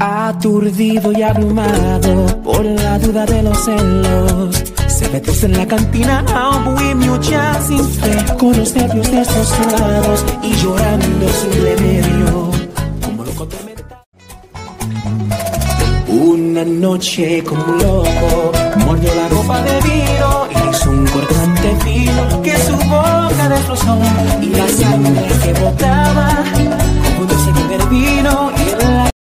Aturdido y abrumado por la duda de los celos. Se metes en la cantina a un bohemio ya sin fe, con los nervios destrozados y llorando sin remedio. Como loco. Una noche como un loco, mordió la ropa de vino y hizo un corte